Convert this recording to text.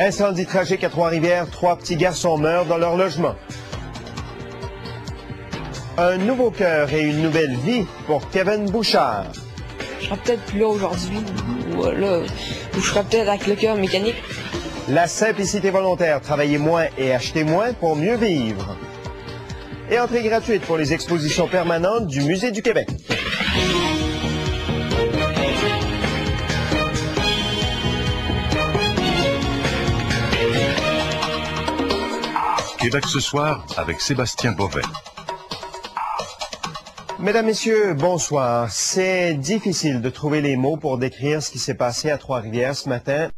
Incendie tragique à Trois-Rivières, trois petits garçons meurent dans leur logement. Un nouveau cœur et une nouvelle vie pour Kevin Bouchard. Je serais peut-être plus là aujourd'hui, ou, euh, là, ou je serais peut-être avec le cœur mécanique. La simplicité volontaire, travailler moins et acheter moins pour mieux vivre. Et entrée gratuite pour les expositions permanentes du Musée du Québec. Ce soir avec Sébastien Beauvais. Mesdames, Messieurs, bonsoir. C'est difficile de trouver les mots pour décrire ce qui s'est passé à Trois-Rivières ce matin.